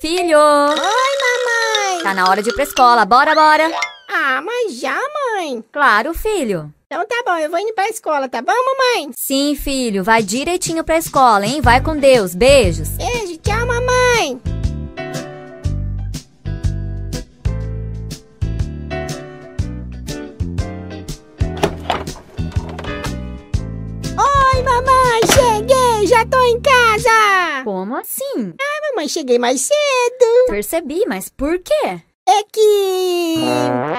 Filho! Oi, mamãe! Tá na hora de ir pra escola. Bora, bora! Ah, mas já, mãe? Claro, filho. Então tá bom, eu vou indo pra escola, tá bom, mamãe? Sim, filho. Vai direitinho pra escola, hein? Vai com Deus. Beijos. Beijo, Já tô em casa! Como assim? Mamãe, cheguei mais cedo! Percebi, mas por quê? É que.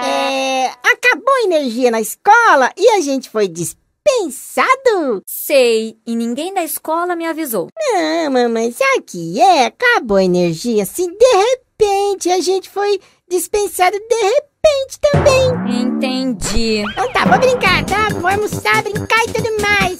É, acabou a energia na escola e a gente foi dispensado? Sei, e ninguém da escola me avisou. Não, mamãe, sabe que é? Acabou a energia assim, de repente a gente foi dispensado de repente também. Entendi. Então tá, vou brincar, tá? Vou almoçar, brincar e tudo mais.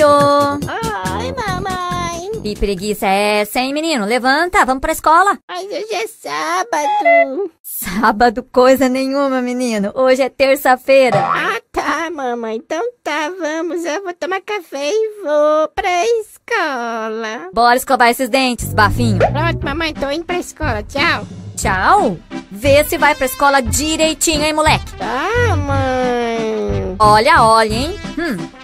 Filho! Oi, mamãe. Que preguiça é essa, hein, menino? Levanta, vamos pra escola. Mas hoje é sábado. Sábado, coisa nenhuma, menino. Hoje é terça-feira. Ah, tá, mamãe. Então tá, vamos. Eu vou tomar café e vou pra escola. Bora escovar esses dentes, bafinho. Pronto, mamãe, tô indo pra escola. Tchau. Tchau. Vê se vai pra escola direitinho, hein, moleque? Tá, mãe. Olha, olha, hein? Hum, Ai,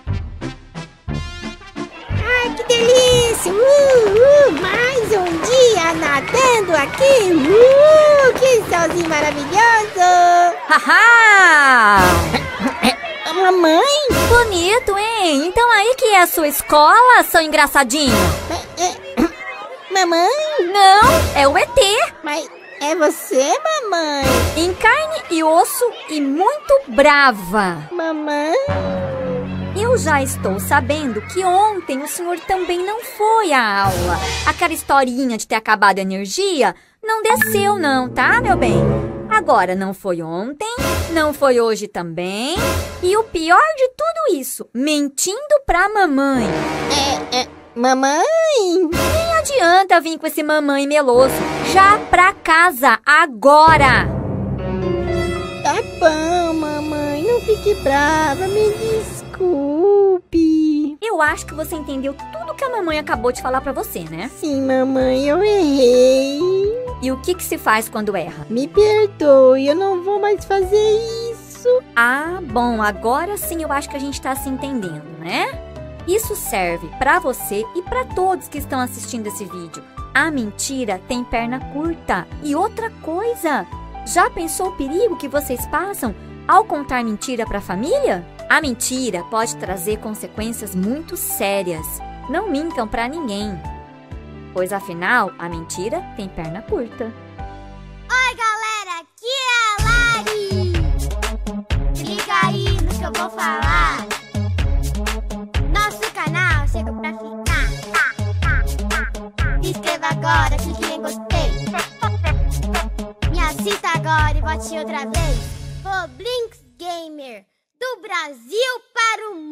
delícia! Uh, uh, mais um dia nadando aqui! Uh, que solzinho maravilhoso! haha! Ah, Mamãe? Bonito, hein? Então aí que é a sua escola, seu engraçadinho? É, mamãe? Não, é o ET. Mas é você, mamãe? Em carne e osso e muito brava. Mamãe? Eu já estou sabendo que ontem o senhor também não foi à aula. Aquela historinha de ter acabado a energia não desceu não, tá, meu bem? Agora não foi ontem, não foi hoje também. E o pior de tudo isso, mentindo pra mamãe. É, é, mamãe? Nem adianta vir com esse mamãe meloso. Já pra casa, agora! Tá bom, mamãe. Não fique brava. Me desculpe. Eu acho que você entendeu tudo que a mamãe acabou de falar pra você, né? Sim, mamãe, eu errei. E o que que se faz quando erra? Me perdoe, eu não vou mais fazer isso. Ah, bom, agora sim eu acho que a gente tá se entendendo, né? Isso serve pra você e pra todos que estão assistindo esse vídeo. A mentira tem perna curta. E outra coisa, já pensou o perigo que vocês passam ao contar mentira pra família? A mentira pode trazer consequências muito sérias. Não mintam pra ninguém. Pois afinal, a mentira tem perna curta. Oi, galera, aqui é a Lari. Liga aí no que eu vou falar. Nosso canal chega pra ficar. Inscreva agora, clique em gostei. Me assista agora e vote outra vez. Blinks Gamer, do Brasil para o mundo.